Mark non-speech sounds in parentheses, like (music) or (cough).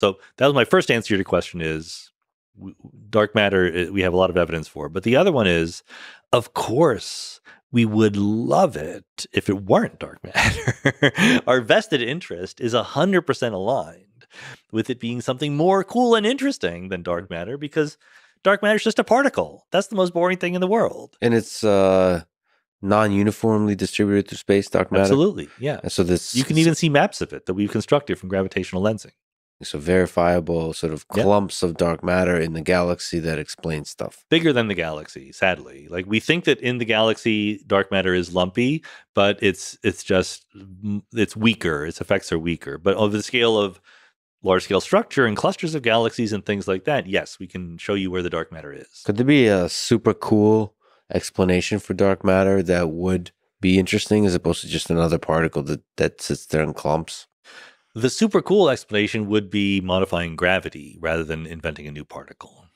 So that was my first answer to your question is dark matter uh, we have a lot of evidence for. But the other one is of course we would love it if it weren't dark (laughs) matter. Our vested interest is 100% aligned with it being something more cool and interesting than dark matter because dark matter is just a particle. That's the most boring thing in the world. And it's uh non-uniformly distributed through space, dark matter. Absolutely. Yeah. And so this You can even see maps of it that we've constructed from gravitational lensing. So verifiable sort of Yep. clumps of dark matter in the galaxy that explain stuff. Bigger than the galaxy, sadly. Like we think that in the galaxy dark matter is lumpy, but it's it's just mm, it's weaker. Its effects are weaker. But on the scale of large scale structure and clusters of galaxies and things like that, yes, we can show you where the dark matter is. Could there be a super cool explanation for dark matter that would be interesting as opposed to just another particle that, that sits there in clumps? The super cool explanation would be modifying gravity rather than inventing a new particle.